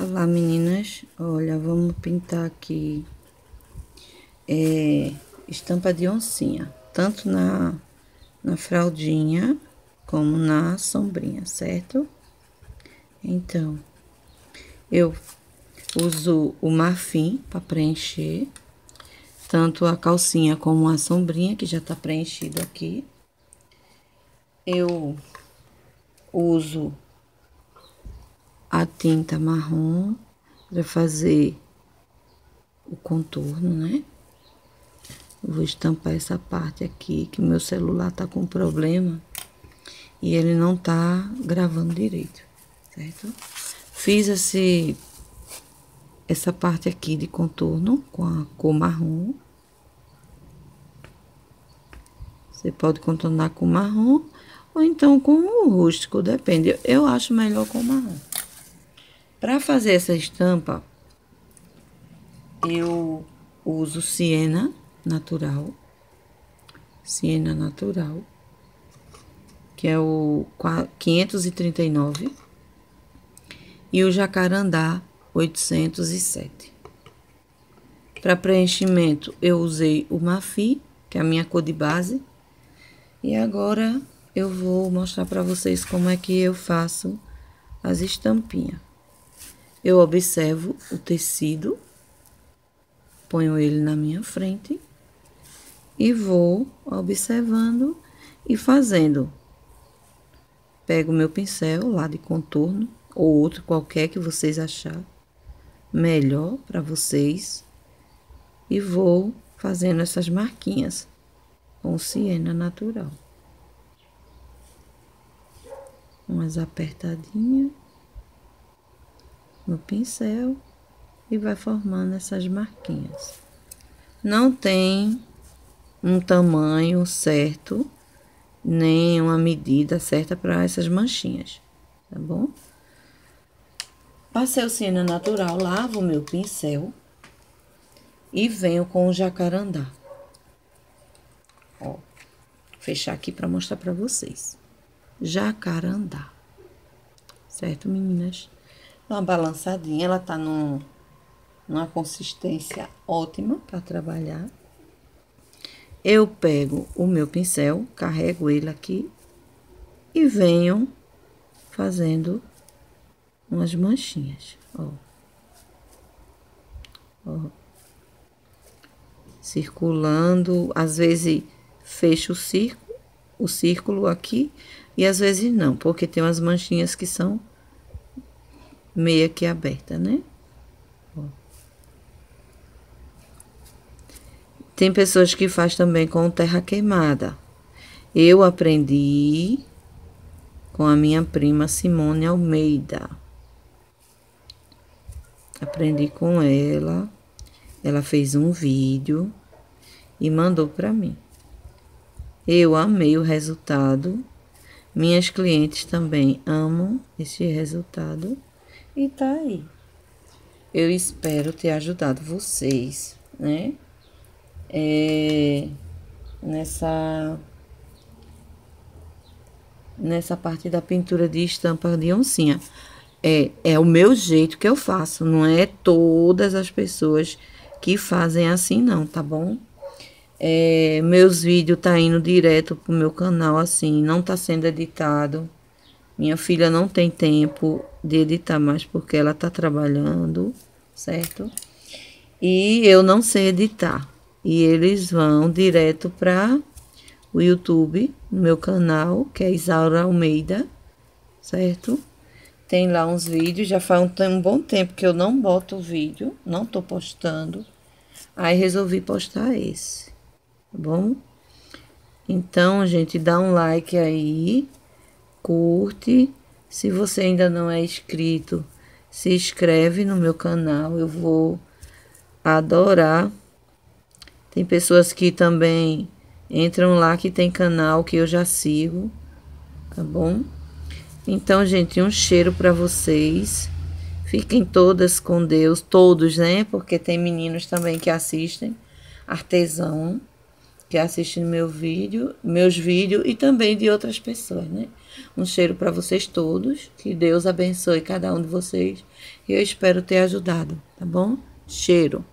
Olá meninas, olha, vamos pintar aqui é, estampa de oncinha, tanto na, na fraldinha como na sombrinha, certo? Então, eu uso o marfim para preencher, tanto a calcinha como a sombrinha, que já tá preenchido aqui. Eu uso a tinta marrom para fazer o contorno, né? vou estampar essa parte aqui, que meu celular tá com problema e ele não tá gravando direito, certo? Fiz esse, essa parte aqui de contorno com a cor marrom. Você pode contornar com marrom ou então com o rústico, depende. Eu acho melhor com marrom. Para fazer essa estampa, eu uso siena natural, siena natural, que é o 539, e o jacarandá 807. Para preenchimento, eu usei o mafi, que é a minha cor de base, e agora eu vou mostrar para vocês como é que eu faço as estampinhas. Eu observo o tecido, ponho ele na minha frente e vou observando e fazendo. Pego meu pincel lá de contorno ou outro qualquer que vocês achar melhor para vocês e vou fazendo essas marquinhas com siena natural. Umas apertadinhas no pincel e vai formando essas marquinhas. Não tem um tamanho certo, nem uma medida certa para essas manchinhas, tá bom? Passei o siena natural, lavo o meu pincel e venho com o jacarandá. Ó, fechar aqui para mostrar para vocês. Jacarandá. Certo, meninas? Uma balançadinha, ela tá num, numa consistência ótima para trabalhar. Eu pego o meu pincel, carrego ele aqui e venho fazendo umas manchinhas, ó. Ó. Circulando, às vezes fecho o círculo, o círculo aqui, e às vezes não, porque tem umas manchinhas que são meia aqui aberta, né? Tem pessoas que faz também com terra queimada. Eu aprendi com a minha prima Simone Almeida. Aprendi com ela. Ela fez um vídeo e mandou para mim. Eu amei o resultado. Minhas clientes também amam esse resultado. E tá aí. Eu espero ter ajudado vocês, né? É, nessa nessa parte da pintura de estampa de oncinha. É, é o meu jeito que eu faço, não é todas as pessoas que fazem assim não, tá bom? É, meus vídeos tá indo direto pro meu canal assim, não tá sendo editado. Minha filha não tem tempo de editar mais porque ela tá trabalhando, certo? E eu não sei editar. E eles vão direto para o YouTube, no meu canal, que é Isaura Almeida, certo? Tem lá uns vídeos, já faz um, um bom tempo que eu não boto vídeo, não tô postando. Aí resolvi postar esse, tá bom? Então, gente, dá um like aí curte. Se você ainda não é inscrito, se inscreve no meu canal. Eu vou adorar. Tem pessoas que também entram lá que tem canal que eu já sigo, tá bom? Então, gente, um cheiro para vocês. Fiquem todas com Deus, todos, né? Porque tem meninos também que assistem, artesão, que assistem meu vídeo, meus vídeos e também de outras pessoas, né? Um cheiro para vocês todos, que Deus abençoe cada um de vocês e eu espero ter ajudado, tá bom? Cheiro.